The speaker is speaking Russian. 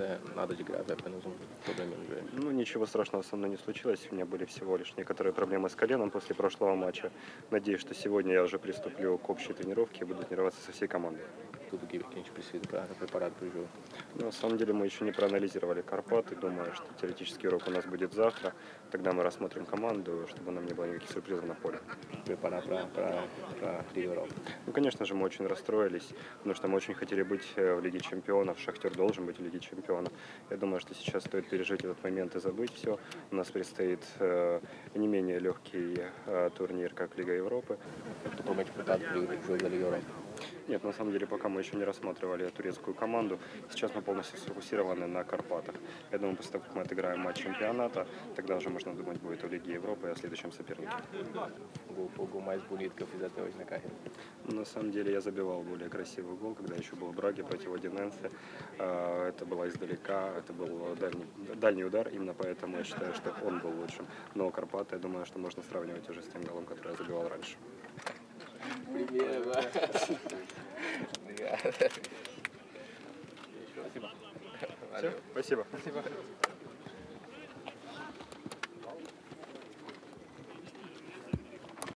É nada de grave, é apenas um problema de Ну, ничего страшного со мной не случилось. У меня были всего лишь некоторые проблемы с коленом после прошлого матча. Надеюсь, что сегодня я уже приступлю к общей тренировке и буду тренироваться со всей командой. Тут такий кінч присвіт, правильно, препарат прийшов. Но на самом деле мы еще не проанализировали Карпаты. Думаю, что теоретический урок у нас будет завтра. Тогда мы рассмотрим команду, чтобы нам не было никаких сюрпризов на поле. Препарат про, про, про Лігу Європи. Ну, конечно же, мы очень расстроились, потому что мы очень хотели быть э, в Лиге Чемпионов. Шахтер должен быть в Лиге Чемпионов. Я думаю, что сейчас стоит пережить этот момент и забыть все. У нас предстоит э, не менее легкий э, турнир, как Лига Европы. Тобто про меч питати Нет, на самом деле, пока мы еще не рассматривали турецкую команду. Сейчас мы полностью сфокусированы на Карпатах. Я думаю, после того, как мы отыграем матч чемпионата, тогда уже можно думать будет о Лиге Европы и о следующем сопернике. Ну, На самом деле я забивал более красивый гол, когда еще был в Браге против Одиненсе. А, Это было издалека, это был дальний, дальний удар, именно поэтому я считаю, что он был лучшим. Но Карпаты, я думаю, что можно сравнивать уже с тем голом, который я забивал раньше. Primeiro, Все, спасибо.